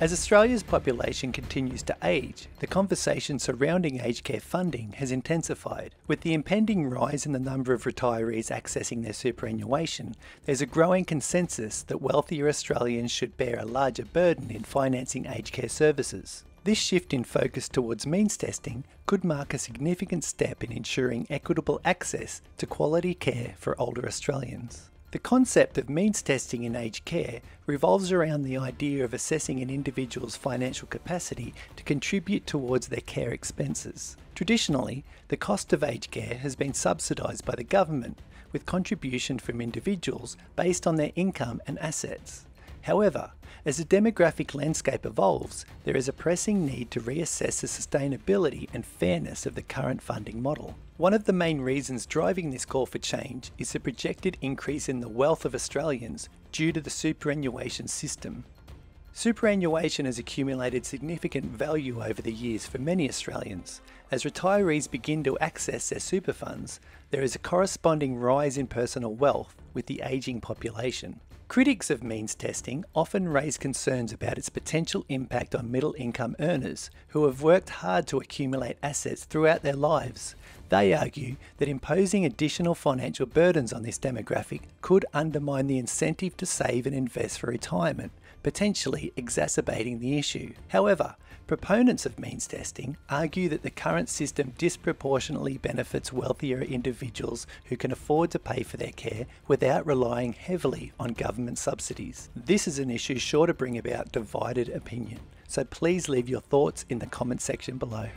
As Australia's population continues to age, the conversation surrounding aged care funding has intensified. With the impending rise in the number of retirees accessing their superannuation, there's a growing consensus that wealthier Australians should bear a larger burden in financing aged care services. This shift in focus towards means testing could mark a significant step in ensuring equitable access to quality care for older Australians. The concept of means testing in aged care revolves around the idea of assessing an individual's financial capacity to contribute towards their care expenses. Traditionally, the cost of aged care has been subsidised by the government, with contribution from individuals based on their income and assets. However, as the demographic landscape evolves, there is a pressing need to reassess the sustainability and fairness of the current funding model. One of the main reasons driving this call for change is the projected increase in the wealth of Australians due to the superannuation system. Superannuation has accumulated significant value over the years for many Australians. As retirees begin to access their super funds, there is a corresponding rise in personal wealth with the ageing population. Critics of means testing often raise concerns about its potential impact on middle income earners who have worked hard to accumulate assets throughout their lives. They argue that imposing additional financial burdens on this demographic could undermine the incentive to save and invest for retirement, potentially exacerbating the issue. However, proponents of means testing argue that the current system disproportionately benefits wealthier individuals who can afford to pay for their care without relying heavily on government subsidies. This is an issue sure to bring about divided opinion, so please leave your thoughts in the comment section below.